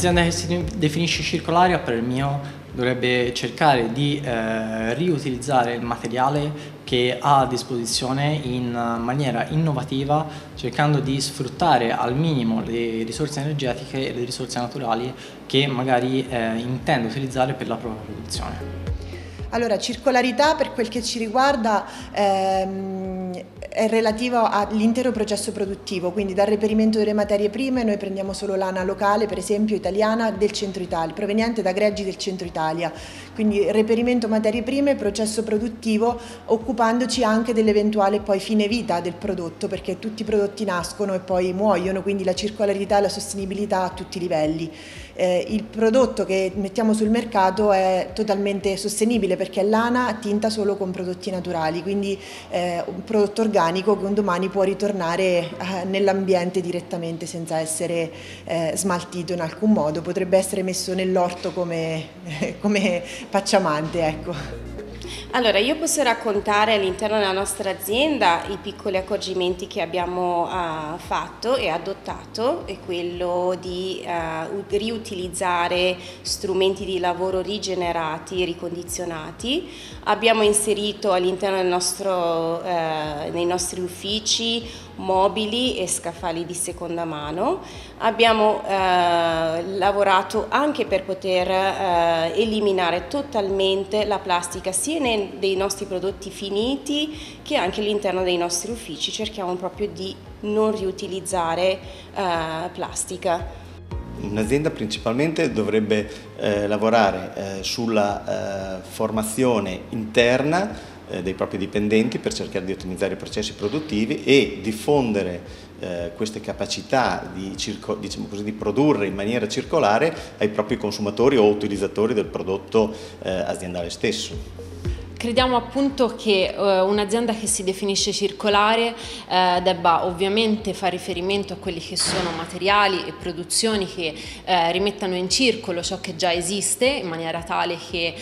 Un'azienda che si definisce circolare, a parer mio, dovrebbe cercare di eh, riutilizzare il materiale che ha a disposizione in maniera innovativa, cercando di sfruttare al minimo le risorse energetiche e le risorse naturali che magari eh, intende utilizzare per la propria produzione. Allora, circolarità per quel che ci riguarda ehm, è relativo all'intero processo produttivo, quindi dal reperimento delle materie prime noi prendiamo solo lana locale, per esempio italiana del centro Italia, proveniente da greggi del centro Italia, quindi reperimento materie prime, processo produttivo, occupandoci anche dell'eventuale poi fine vita del prodotto, perché tutti i prodotti nascono e poi muoiono, quindi la circolarità e la sostenibilità a tutti i livelli. Eh, il prodotto che mettiamo sul mercato è totalmente sostenibile perché è lana tinta solo con prodotti naturali, quindi eh, un prodotto organico che un domani può ritornare eh, nell'ambiente direttamente senza essere eh, smaltito in alcun modo, potrebbe essere messo nell'orto come, come pacciamante. Ecco. Allora, io posso raccontare all'interno della nostra azienda i piccoli accorgimenti che abbiamo uh, fatto e adottato, è quello di uh, riutilizzare strumenti di lavoro rigenerati e ricondizionati. Abbiamo inserito all'interno nostro, uh, nei nostri uffici mobili e scaffali di seconda mano. Abbiamo eh, lavorato anche per poter eh, eliminare totalmente la plastica sia nei, dei nostri prodotti finiti che anche all'interno dei nostri uffici. Cerchiamo proprio di non riutilizzare eh, plastica. Un'azienda principalmente dovrebbe eh, lavorare eh, sulla eh, formazione interna eh, dei propri dipendenti per cercare di ottimizzare i processi produttivi e diffondere eh, queste capacità di, diciamo così, di, produrre in maniera circolare ai propri consumatori o utilizzatori del prodotto eh, aziendale stesso. Crediamo appunto che uh, un'azienda che si definisce circolare uh, debba ovviamente fare riferimento a quelli che sono materiali e produzioni che uh, rimettano in circolo ciò che già esiste in maniera tale che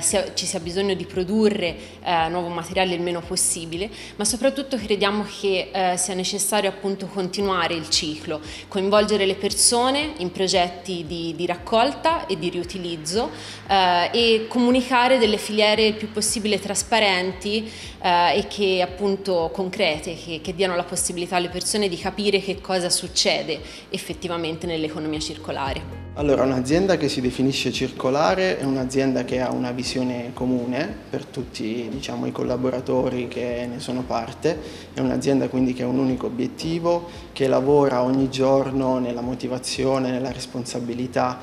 sia, ci sia bisogno di produrre nuovo materiale il meno possibile, ma soprattutto crediamo che sia necessario appunto continuare il ciclo, coinvolgere le persone in progetti di, di raccolta e di riutilizzo e comunicare delle filiere il più possibile possibile trasparenti eh, e che appunto concrete, che, che diano la possibilità alle persone di capire che cosa succede effettivamente nell'economia circolare. Allora, un'azienda che si definisce circolare è un'azienda che ha una visione comune per tutti diciamo, i collaboratori che ne sono parte, è un'azienda quindi che ha un unico obiettivo, che lavora ogni giorno nella motivazione, nella responsabilità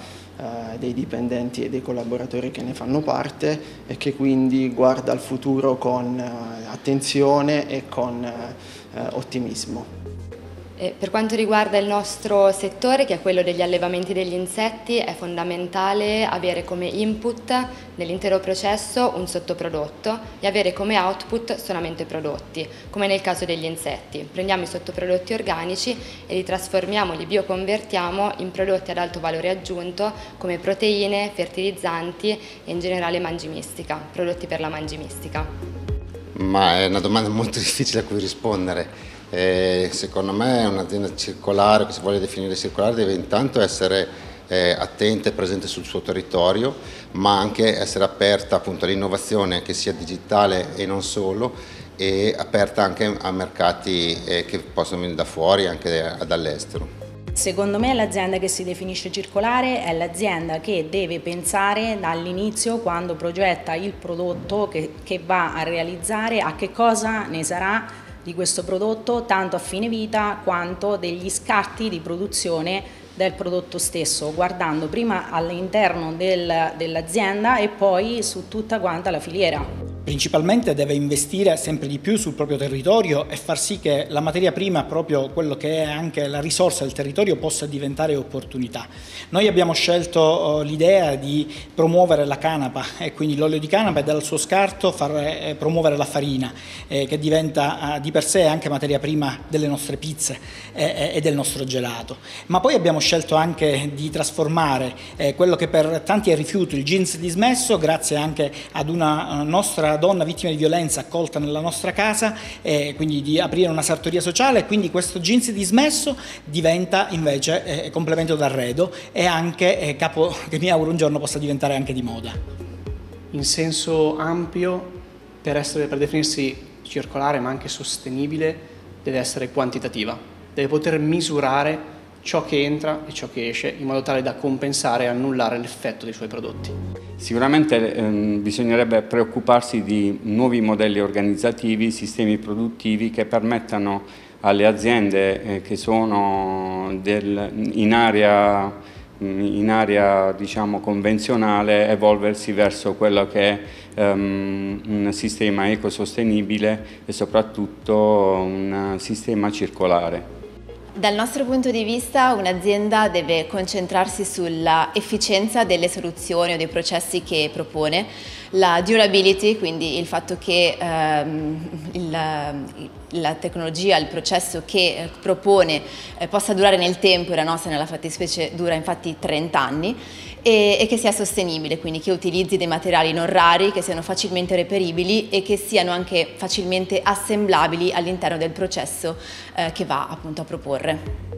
dei dipendenti e dei collaboratori che ne fanno parte e che quindi guarda al futuro con eh, attenzione e con eh, ottimismo. Eh, per quanto riguarda il nostro settore, che è quello degli allevamenti degli insetti, è fondamentale avere come input nell'intero processo un sottoprodotto e avere come output solamente prodotti, come nel caso degli insetti. Prendiamo i sottoprodotti organici e li trasformiamo, li bioconvertiamo in prodotti ad alto valore aggiunto come proteine, fertilizzanti e in generale mangimistica, prodotti per la mangimistica. Ma è una domanda molto difficile a cui rispondere e secondo me un'azienda circolare, che si vuole definire circolare, deve intanto essere eh, attenta e presente sul suo territorio, ma anche essere aperta all'innovazione che sia digitale e non solo, e aperta anche a mercati eh, che possono venire da fuori, anche dall'estero. Secondo me l'azienda che si definisce circolare è l'azienda che deve pensare dall'inizio quando progetta il prodotto che, che va a realizzare a che cosa ne sarà di questo prodotto tanto a fine vita quanto degli scarti di produzione del prodotto stesso, guardando prima all'interno del, dell'azienda e poi su tutta quanta la filiera. Principalmente deve investire sempre di più sul proprio territorio e far sì che la materia prima, proprio quello che è anche la risorsa del territorio, possa diventare opportunità. Noi abbiamo scelto oh, l'idea di promuovere la canapa e quindi l'olio di canapa e dal suo scarto far eh, promuovere la farina eh, che diventa eh, di per sé anche materia prima delle nostre pizze eh, e del nostro gelato. Ma poi abbiamo scelto anche di trasformare eh, quello che per tanti è rifiuto, il jeans dismesso, grazie anche ad una eh, nostra donna vittima di violenza accolta nella nostra casa, eh, quindi di aprire una sartoria sociale e quindi questo jeans dismesso diventa invece eh, complemento d'arredo e anche eh, capo che mi auguro un giorno possa diventare anche di moda. In senso ampio, per, essere, per definirsi circolare ma anche sostenibile, deve essere quantitativa, deve poter misurare ciò che entra e ciò che esce in modo tale da compensare e annullare l'effetto dei suoi prodotti. Sicuramente ehm, bisognerebbe preoccuparsi di nuovi modelli organizzativi, sistemi produttivi che permettano alle aziende eh, che sono del, in area, in area diciamo, convenzionale evolversi verso quello che è um, un sistema ecosostenibile e soprattutto un sistema circolare. Dal nostro punto di vista un'azienda deve concentrarsi sulla efficienza delle soluzioni o dei processi che propone, la durability, quindi il fatto che ehm, il, la tecnologia, il processo che eh, propone eh, possa durare nel tempo la nostra nella fattispecie dura infatti 30 anni e, e, che sia sostenibile, quindi che utilizzi dei materiali non rari, che siano facilmente reperibili e che siano anche facilmente assemblabili all'interno del processo eh, che va appunto a proporre.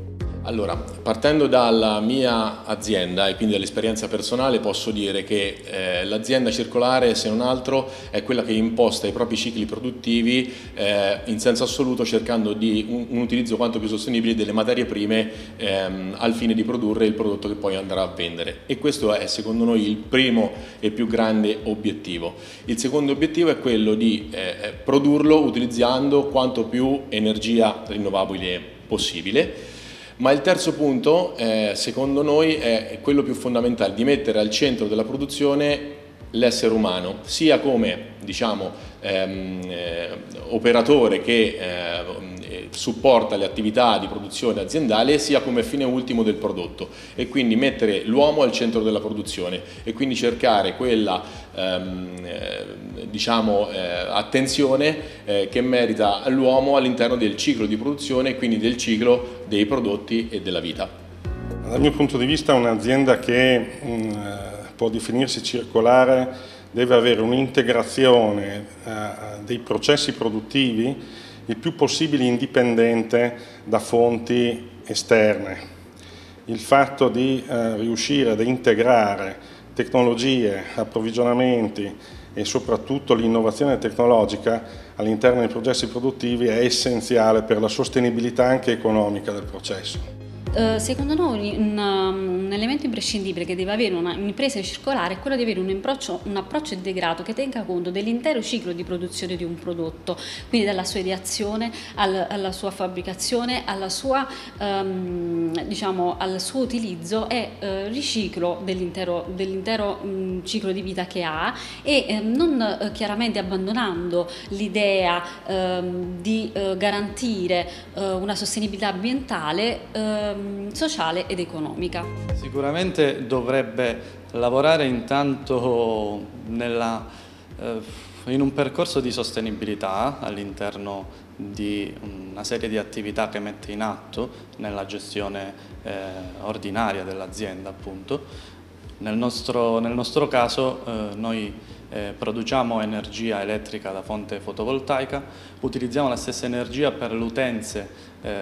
Allora, partendo dalla mia azienda e quindi dall'esperienza personale posso dire che eh, l'azienda circolare se non altro è quella che imposta i propri cicli produttivi eh, in senso assoluto cercando di un, un, utilizzo quanto più sostenibile delle materie prime ehm, al fine di produrre il prodotto che poi andrà a vendere e questo è secondo noi il primo e più grande obiettivo. Il secondo obiettivo è quello di eh, produrlo utilizzando quanto più energia rinnovabile possibile ma il terzo punto, eh, secondo noi, è quello più fondamentale, di mettere al centro della produzione l'essere umano, sia come diciamo, ehm, eh, operatore che eh, supporta le attività di produzione aziendale, sia come fine ultimo del prodotto. E quindi mettere l'uomo al centro della produzione e quindi cercare quella ehm, eh, diciamo, eh, attenzione eh, che merita l'uomo all'interno del ciclo di produzione e quindi del ciclo dei prodotti e della vita. Dal mio punto di vista un'azienda che mh, mm, può definirsi circolare deve avere un'integrazione eh, dei processi produttivi il più possibile indipendente da fonti esterne. Il fatto di eh, riuscire ad integrare tecnologie, approvvigionamenti e soprattutto l'innovazione tecnologica all'interno dei processi produttivi è essenziale per la sostenibilità anche economica del processo. Eh, secondo noi un, um, un, elemento imprescindibile che deve avere un'impresa circolare è quello di avere un approccio, un approccio, integrato che tenga conto dell'intero ciclo di produzione di un prodotto, quindi dalla sua ideazione al, alla sua fabbricazione, sua, um, diciamo, al suo utilizzo e uh, riciclo dell'intero, dell'intero um, ciclo di vita che ha e eh, non uh, chiaramente abbandonando l'idea ehm, di uh, garantire una sostenibilità ambientale ehm, sociale ed economica. Sicuramente dovrebbe lavorare intanto nella, eh, in un percorso di sostenibilità all'interno di una serie di attività che mette in atto nella gestione eh, ordinaria dell'azienda appunto. Nel nostro, nel nostro caso eh, noi eh, produciamo energia elettrica da fonte fotovoltaica, utilizziamo la stessa energia per le utenze eh,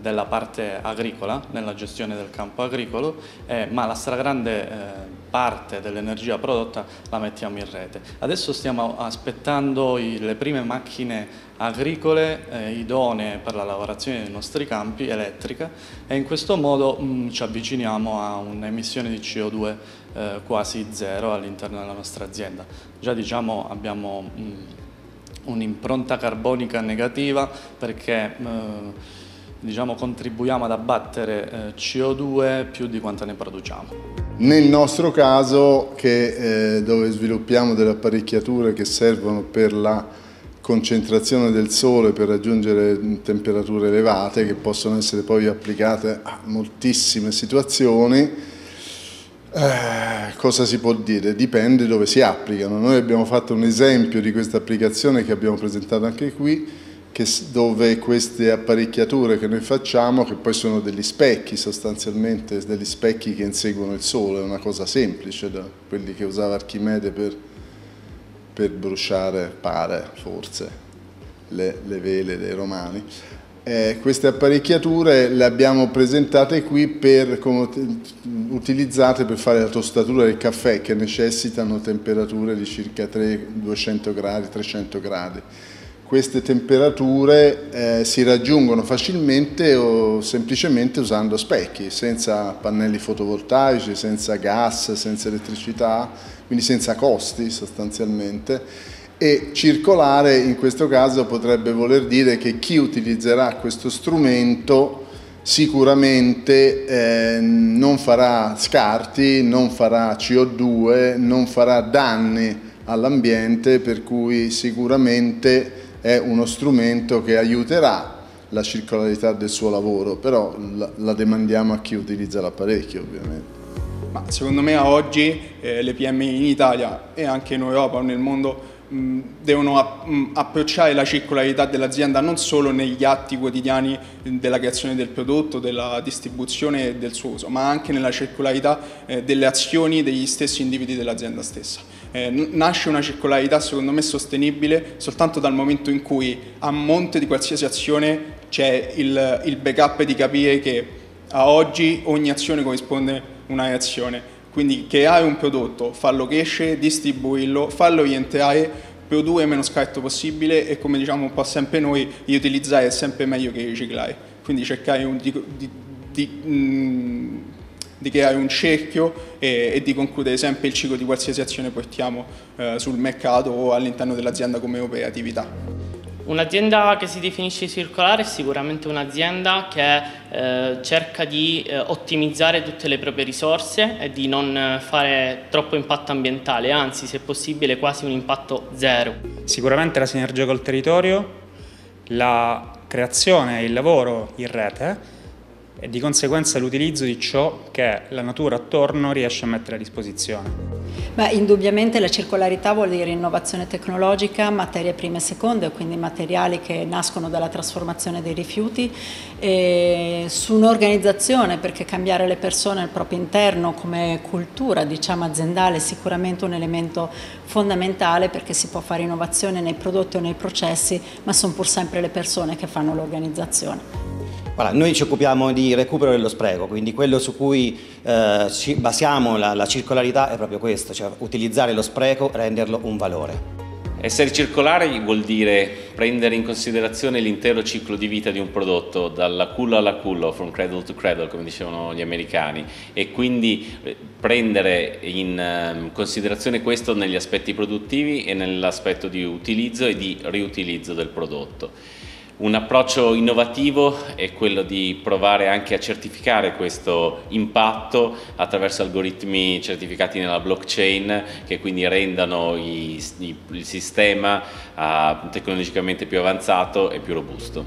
della parte agricola, nella gestione del campo agricolo, eh, ma la stragrande eh, parte dell'energia prodotta la mettiamo in rete. Adesso stiamo aspettando i, le prime macchine agricole eh, idonee per la lavorazione dei nostri campi, elettrica, e in questo modo mh, mm, ci avviciniamo a un'emissione di CO2 eh, quasi zero all'interno della nostra azienda. Già diciamo abbiamo mm, un'impronta carbonica negativa perché eh, diciamo, contribuiamo ad abbattere eh, CO2 più di quanto ne produciamo. Nel nostro caso, che, eh, dove sviluppiamo delle apparecchiature che servono per la concentrazione del sole per raggiungere temperature elevate che possono essere poi applicate a moltissime situazioni, eh, cosa si può dire? Dipende dove si applicano. Noi abbiamo fatto un esempio di questa applicazione che abbiamo presentato anche qui, che, dove queste apparecchiature che noi facciamo, che poi sono degli specchi sostanzialmente, degli specchi che inseguono il Sole, è una cosa semplice, da quelli che usava Archimede per per bruciare, pare forse, le, le vele dei romani. Eh, queste apparecchiature le abbiamo presentate qui per, come, utilizzate per fare la tostatura del caffè che necessitano temperature di circa 3, 200 gradi, 300 gradi. Queste temperature eh, si raggiungono facilmente o semplicemente usando specchi, senza pannelli fotovoltaici, senza gas, senza elettricità, quindi senza costi sostanzialmente. E circolare in questo caso potrebbe voler dire che chi utilizzerà questo strumento sicuramente eh, non farà scarti, non farà CO2, non farà danni all'ambiente per cui sicuramente è uno strumento che aiuterà la circolarità del suo lavoro, però la, demandiamo a chi utilizza l'apparecchio ovviamente. Ma secondo me a oggi eh, le PMI in Italia e anche in Europa o nel mondo devono approcciare la circolarità dell'azienda non solo negli atti quotidiani della creazione del prodotto, della distribuzione e del suo uso, ma anche nella circolarità eh, delle azioni degli stessi individui dell'azienda stessa. Eh, nasce una circolarità secondo me sostenibile soltanto dal momento in cui a monte di qualsiasi azione c'è il, il backup di capire che a oggi ogni azione corrisponde a una reazione quindi creare un prodotto, farlo crescere, distribuirlo, farlo rientrare, produrre meno scarto possibile e come diciamo un po' sempre noi, riutilizzare è sempre meglio che riciclare. Quindi cercare un, di, di, di, mm, di, creare un cerchio e, e, di concludere sempre il ciclo di qualsiasi azione portiamo eh, sul mercato o all'interno dell'azienda come operatività. Un'azienda che si definisce circolare è sicuramente un'azienda che eh, cerca di eh, ottimizzare tutte le proprie risorse e di non fare troppo impatto ambientale, anzi se possibile quasi un impatto zero. Sicuramente la sinergia col territorio, la creazione e il lavoro in rete e di conseguenza l'utilizzo di ciò che la natura attorno riesce a mettere a disposizione. Beh, indubbiamente la circolarità vuol dire innovazione tecnologica, materie prime e seconde, quindi materiali che nascono dalla trasformazione dei rifiuti, e su un'organizzazione perché cambiare le persone al proprio interno come cultura diciamo, aziendale è sicuramente un elemento fondamentale perché si può fare innovazione nei prodotti o nei processi, ma sono pur sempre le persone che fanno l'organizzazione. Voilà, noi ci occupiamo di recupero dello spreco, quindi quello su cui eh, basiamo la, la circolarità è proprio questo, cioè utilizzare lo spreco, renderlo un valore. Essere circolari vuol dire prendere in considerazione l'intero ciclo di vita di un prodotto, dalla culla alla cullo, from cradle to cradle, come dicevano gli americani, e quindi eh, prendere in ehm, considerazione questo negli aspetti produttivi e nell'aspetto di utilizzo e di riutilizzo del prodotto. Un approccio innovativo è quello di provare anche a certificare questo impatto attraverso algoritmi certificati nella blockchain che quindi rendano il sistema uh, tecnologicamente più avanzato e più robusto.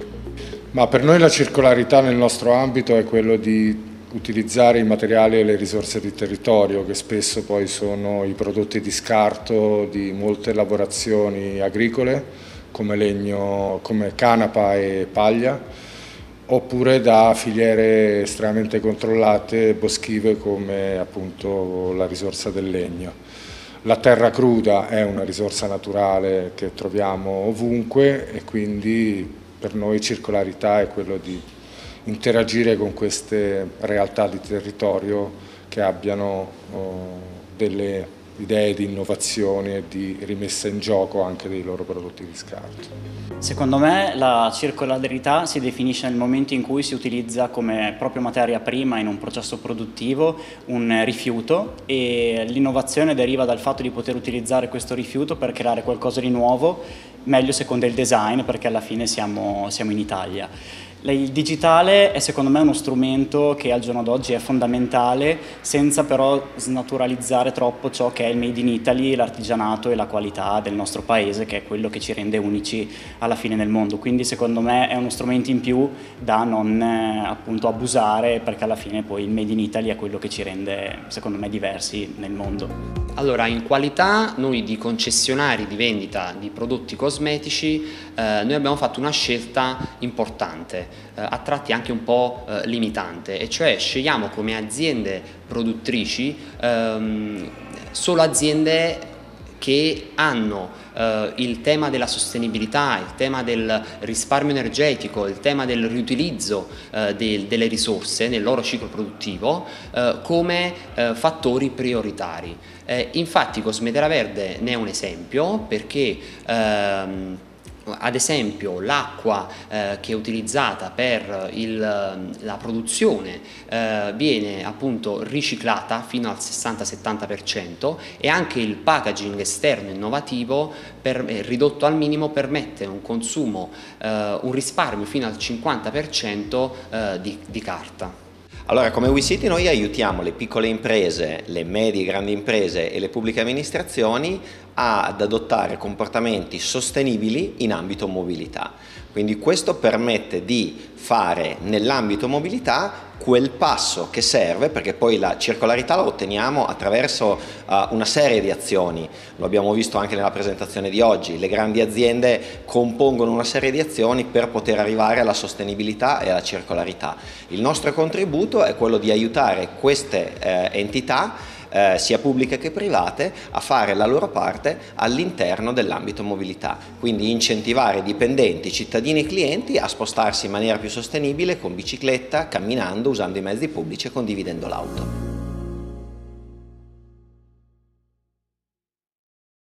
Ma per noi la circolarità nel nostro ambito è quello di utilizzare i materiali e le risorse di territorio che spesso poi sono i prodotti di scarto di molte lavorazioni agricole come legno, come canapa e paglia, oppure da filiere estremamente controllate boschive come appunto la risorsa del legno. La terra cruda è una risorsa naturale che troviamo ovunque e quindi per noi circolarità è quello di interagire con queste realtà di territorio che abbiano oh, delle idee di innovazione e di rimessa in gioco anche dei loro prodotti di scarto. Secondo me la circolarità si definisce nel momento in cui si utilizza come proprio materia prima in un processo produttivo un rifiuto e l'innovazione deriva dal fatto di poter utilizzare questo rifiuto per creare qualcosa di nuovo, meglio secondo il design perché alla fine siamo, siamo in Italia. Il digitale è secondo me uno strumento che al giorno d'oggi è fondamentale senza però snaturalizzare troppo ciò che è il made in Italy, l'artigianato e la qualità del nostro paese che è quello che ci rende unici alla fine nel mondo. Quindi secondo me è uno strumento in più da non eh, appunto abusare perché alla fine poi il made in Italy è quello che ci rende secondo me diversi nel mondo. Allora in qualità noi di concessionari di vendita di prodotti cosmetici eh, noi abbiamo fatto una scelta importante a tratti anche un po' eh, limitante, e cioè scegliamo come aziende produttrici ehm, solo aziende che hanno eh, il tema della sostenibilità, il tema del risparmio energetico, il tema del riutilizzo eh, de delle risorse nel loro ciclo produttivo eh, come eh, fattori prioritari. Eh, infatti Cosmetera Verde ne è un esempio perché ehm, ad esempio l'acqua eh, che è utilizzata per il, la produzione eh, viene appunto riciclata fino al 60-70% e anche il packaging esterno innovativo per, eh, ridotto al minimo permette un consumo, eh, un risparmio fino al 50% eh, di, di carta. Allora, come WeCity noi aiutiamo le piccole imprese, le medie e grandi imprese e le pubbliche amministrazioni ad adottare comportamenti sostenibili in ambito mobilità. Quindi questo permette di fare nell'ambito mobilità quel passo che serve perché poi la circolarità la otteniamo attraverso uh, una serie di azioni, lo abbiamo visto anche nella presentazione di oggi, le grandi aziende compongono una serie di azioni per poter arrivare alla sostenibilità e alla circolarità. Il nostro contributo è quello di aiutare queste eh, entità eh, sia pubbliche che private, a fare la loro parte all'interno dell'ambito mobilità. Quindi incentivare dipendenti, cittadini e clienti a spostarsi in maniera più sostenibile con bicicletta, camminando, usando i mezzi pubblici e condividendo l'auto.